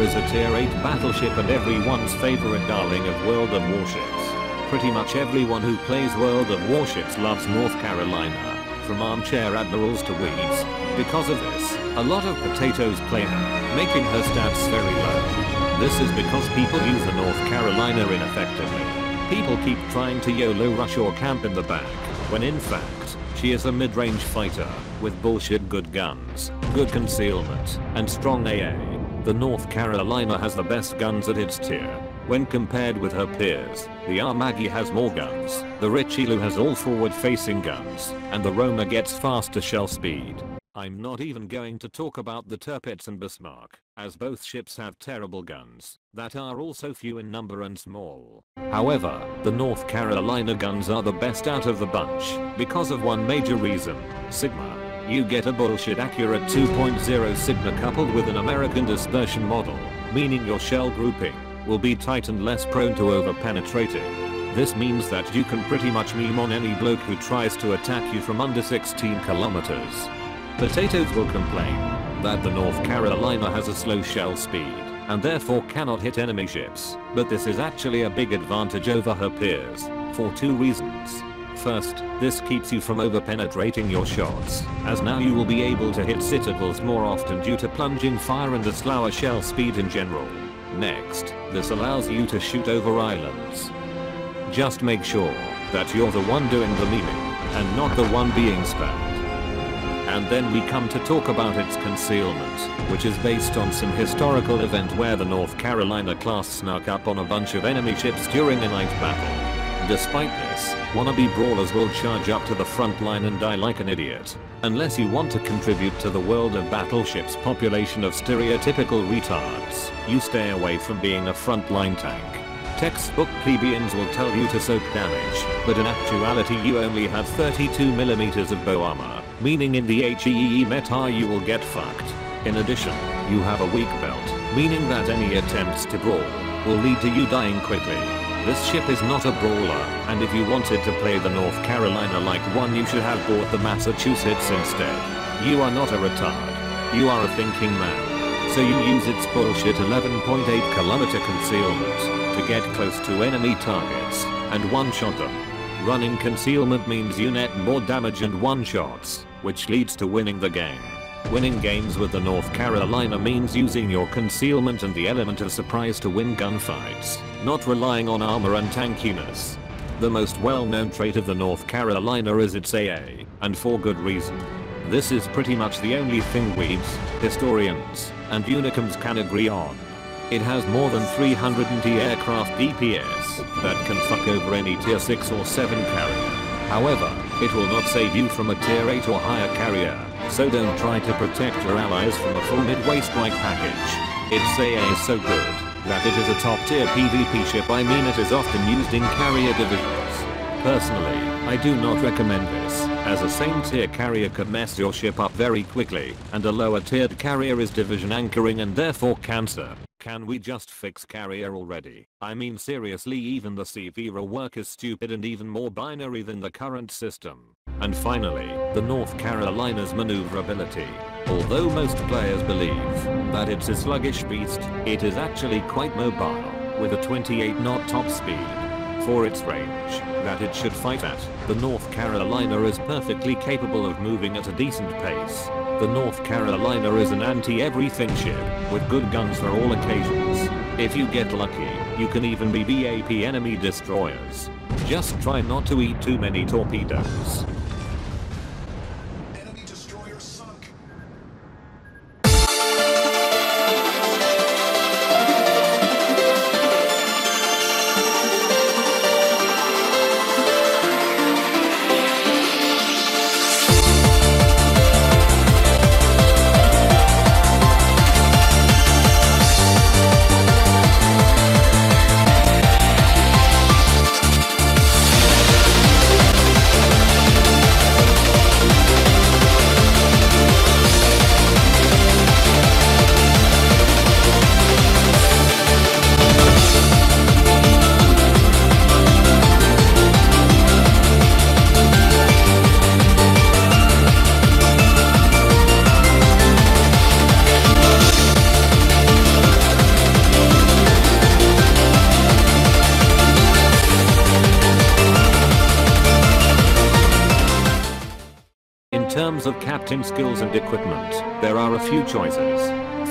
is a tier 8 battleship and everyone's favorite darling of World of Warships. Pretty much everyone who plays World of Warships loves North Carolina, from armchair admirals to weeds. Because of this, a lot of potatoes play her, making her stats very low. This is because people use the North Carolina ineffectively. People keep trying to YOLO rush or camp in the back, when in fact, she is a mid-range fighter, with bullshit good guns, good concealment, and strong AA. The North Carolina has the best guns at its tier. When compared with her peers, the Amagi has more guns, the Richelieu has all forward-facing guns, and the Roma gets faster shell speed. I'm not even going to talk about the Tirpitz and Bismarck, as both ships have terrible guns that are also few in number and small. However, the North Carolina guns are the best out of the bunch because of one major reason, Sigma. You get a bullshit accurate 2.0 Sigma coupled with an American dispersion model, meaning your shell grouping will be tight and less prone to over penetrating. This means that you can pretty much meme on any bloke who tries to attack you from under 16 kilometers. Potatoes will complain that the North Carolina has a slow shell speed and therefore cannot hit enemy ships, but this is actually a big advantage over her peers, for two reasons. First, this keeps you from over-penetrating your shots, as now you will be able to hit citadels more often due to plunging fire and the slower shell speed in general. Next, this allows you to shoot over islands. Just make sure that you're the one doing the memeing, and not the one being spammed. And then we come to talk about its concealment, which is based on some historical event where the North Carolina class snuck up on a bunch of enemy ships during a night battle. Despite this, wannabe brawlers will charge up to the front line and die like an idiot. Unless you want to contribute to the world of battleships population of stereotypical retards, you stay away from being a frontline tank. Textbook plebeians will tell you to soak damage, but in actuality you only have 32mm of bow armor meaning in the HE meta you will get fucked. In addition, you have a weak belt, meaning that any attempts to brawl will lead to you dying quickly. This ship is not a brawler, and if you wanted to play the North Carolina like one you should have bought the Massachusetts instead. You are not a retard. You are a thinking man. So you use its bullshit 11.8 kilometer concealment to get close to enemy targets and one-shot them. Running concealment means you net more damage and one-shots, which leads to winning the game. Winning games with the North Carolina means using your concealment and the element of surprise to win gunfights, not relying on armor and tankiness. The most well-known trait of the North Carolina is its AA, and for good reason. This is pretty much the only thing weebs, historians, and unicums can agree on. It has more than 300 aircraft DPS that can fuck over any tier 6 or 7 carrier. However, it will not save you from a tier 8 or higher carrier, so don't try to protect your allies from a full midway strike package. Its AA is so good that it is a top tier PvP ship I mean it is often used in carrier divisions. Personally, I do not recommend this, as a same tier carrier could mess your ship up very quickly, and a lower tiered carrier is division anchoring and therefore cancer. Can we just fix carrier already? I mean seriously even the CV rework is stupid and even more binary than the current system. And finally, the North Carolina's maneuverability. Although most players believe that it's a sluggish beast, it is actually quite mobile, with a 28 knot top speed. For its range that it should fight at, the North Carolina is perfectly capable of moving at a decent pace. The North Carolina is an anti-everything ship, with good guns for all occasions. If you get lucky, you can even be BAP enemy destroyers. Just try not to eat too many torpedoes. Terms of captain skills and equipment, there are a few choices.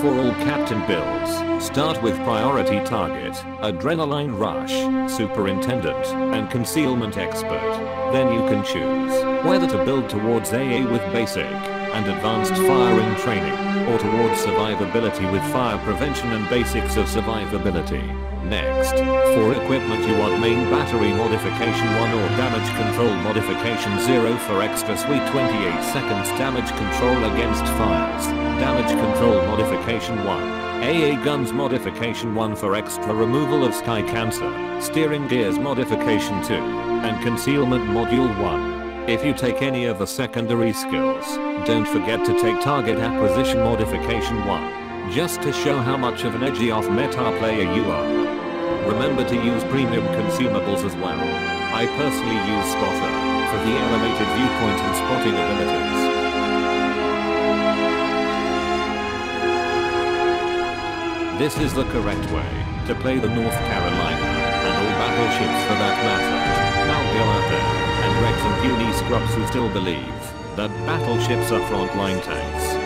For all captain builds, start with priority target, adrenaline rush, superintendent, and concealment expert. Then you can choose whether to build towards AA with basic and advanced firing training, or towards survivability with fire prevention and basics of survivability. Next, for equipment you want main battery modification 1 or damage control modification 0 for extra sweet 28 seconds damage control against fires, damage control modification 1. AA Guns Modification 1 for extra removal of sky cancer, steering gears modification 2, and concealment module 1. If you take any of the secondary skills, don't forget to take target acquisition modification 1, just to show how much of an edgy off meta player you are. Remember to use premium consumables as well. I personally use Spotter for the elevated viewpoint and spotting abilities. This is the correct way to play the North Carolina, and all battleships for that matter. Now go out there and wreck some puny scrubs who still believe that battleships are frontline tanks.